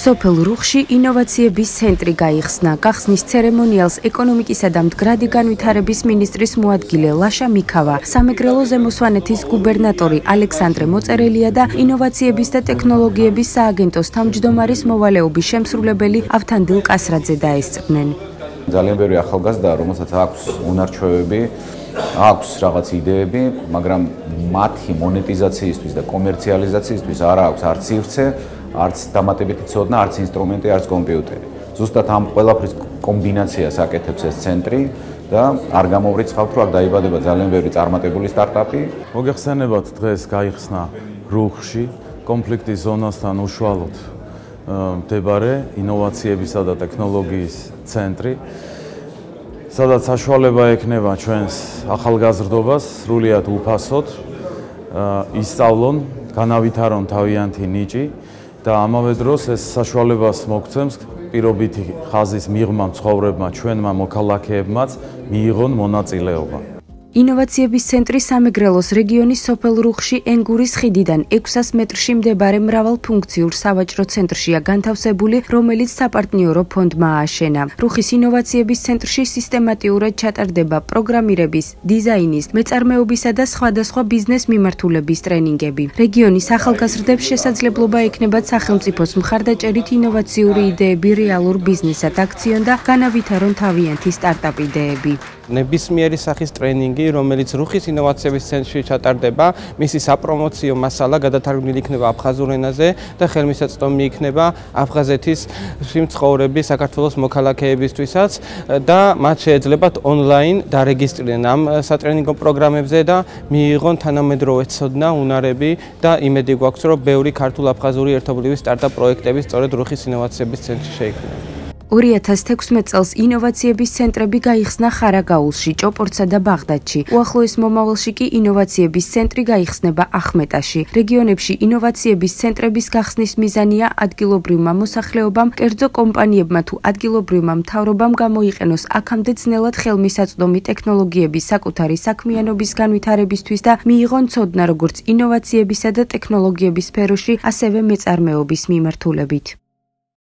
სოფელ რუხში ინოვაციების ცენტრი გაიხსნა. გახსნის ცერემონიალს ეკონომიკისა და მდგრადი განვითარების მინისტრის მოადგილე ლაშა მიქავა, სამეგრელო ზემოსვანეთის გუბერნატორი ალექსანდრე მოწერელია და ინოვაციების და ტექნოლოგიების სააგენტოს თავმჯდომარის მოვალეობის შემსრულებელი ავთანდილ კასრაძე დაესწრნენ. ძალიან ბევრი ახალგაზრდა, რომელსაც აქვს უნარჩვევები, აქვს რაღაც იდეები, მაგრამ მათი მონეტიზაციისთვის და კომერციალიზაციისთვის არ აქვს არც სივრცე, არც დამატებითი ცოდნა, არც ინსტრუმენტი, არც კომპიუტერი. ზუსტად ამ ყველაფრის კომბინაციას აკეთებს ეს ცენტრი და არ გამოვრიცხავთ, რომ აქ დაიბადება ძალიან ბევრი წარმატებული სტარტაპი. მოგეხსენებათ დღეს გაიხსნა რუხში კონფლიქტის ზონასთან უშუალოდ მდებარე ინოვაციებისა და ტექნოლოგიის ცენტრი. სადაც საშუალება ექნება ჩვენს ახალგაზრდობას სრულიად უფასოდ ისწავლონ, განავითარონ თავიანთი ნიჭი და ამავე დროს ეს საშუალებას მოგცემს პირობითი ხაზის მიღმა მცხოვრებმა ჩვენმა მოქალაქეებმაც მიიღონ მონაწილეობა. ინოვაციების ცენტრი სამეგრელოს რეგიონის სოფელ რუხში ენგურის ხიდიდან 600 მეტრში მდებარე მრავალფუნქციურ სავაჭრო ცენტრშია განთავსებული, რომელიც საპარტნიორო ფონდმა ააშენა. რუხის ინოვაციების ცენტრში სისტემატიურად ჩატარდება პროგრამირების, დიზაინის, მეწარმეობისა და სხვადასხვა ბიზნეს მიმართულების ტრენინგები. რეგიონის ახალგაზრდებს შესაძლებლობა ექნებათ სახელმწიფოს მხარდაჭერით ინოვაციური იდეები რეალურ ბიზნესად აქციონ და განავითარონ თავიანთი სტარტაპ იდეები. ნებისმიერი სახის ტრენინგი, რომელიც რუხის ინოვაციების ცენტრში ჩატარდება, მისი საპრომოციო მასალა გადათარგმნილი იქნება აფხაზურ ენაზე და ხელმისაწვდომი იქნება აფხაზეთის სიმცხოვრები საქართველოს მოქალაქეებისთვისაც და მათ შეეძლებათ ონლაინ დარეგისტრირდნენ ამ სატრენინგო პროგრამებზე და მიიღონ თანამედროვე ცოდნა, უნარები და იმედი გვაქვს, რომ ბევრი ქართულ-აფხაზური ერთობლივი სტარტაპ პროექტები სწორედ რუხის ინოვაციების ცენტრში შეიქმნება. 2016 წელს ინოვაციების ცენტრები გაიხსნა ხარაგაულში, ჭოპორცსა და ბაღდადში. უახლოეს მომავალში კი ინოვაციების ცენტრი გაიხსნება ახმეტაში. რეგიონებში ინოვაციების ცენტრების გახსნის მიზანია ადგილობრივმა მოსახლეობამ, კერძო კომპანიებმა თუ ადგილობრივმა მთავრობამ გამოიყენოს აქამდე ძნელად ხელმისაწვდომი ტექნოლოგიების საკუთარი საქმიანობის განვითარებისთვის და მიიღონ ცოდნა როგორც ინოვაციებისა და ტექნოლოგიების სფეროში, ასევე მეწარმეობის მიმართულებით.